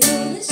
sit on the